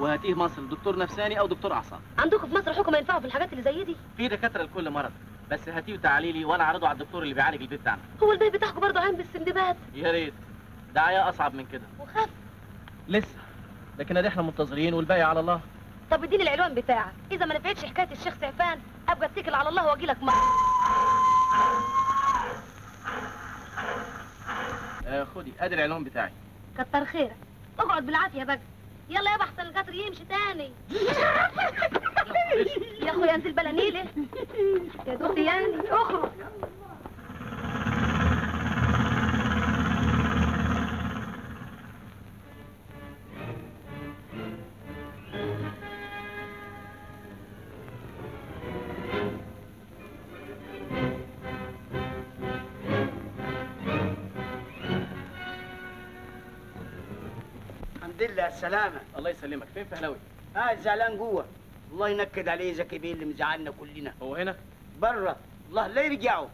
وهاتيه مصر دكتور نفساني أو دكتور أعصاب. عندكم في مصر حكم ينفعوا في الحاجات اللي زي دي؟ في دكاترة لكل مرض بس هاتيه وتعالي لي وأنا أعرضه على الدكتور اللي بيعالج البيت بتاعنا. هو البيت بتاعكم برضه عين بالسندباد يا ريت. دعايه أصعب من كده. وخف. لسه. لكن ادي إحنا منتظرين والباقي على الله. طب اديني العنوان بتاعك. إذا ما نفعتش حكاية الشيخ سعفان أبقى اتكل على الله وأجي لك مرة. آه خدي ادي العنوان بتاعي. كتر خيرك. اقعد بالعافية بقى يلا يابا احسن القطر يمشي تاني. يا أخويا انزل بلا نيله يا دوختي يعني اخرج الحمد لله على السلامة. الله يسلمك. فين فهلاوي قاعد زعلان جوه الله ينكد عليه زكي بيه اللي مزعلنا كلنا. هو هنا؟ بره الله لا يرجعوا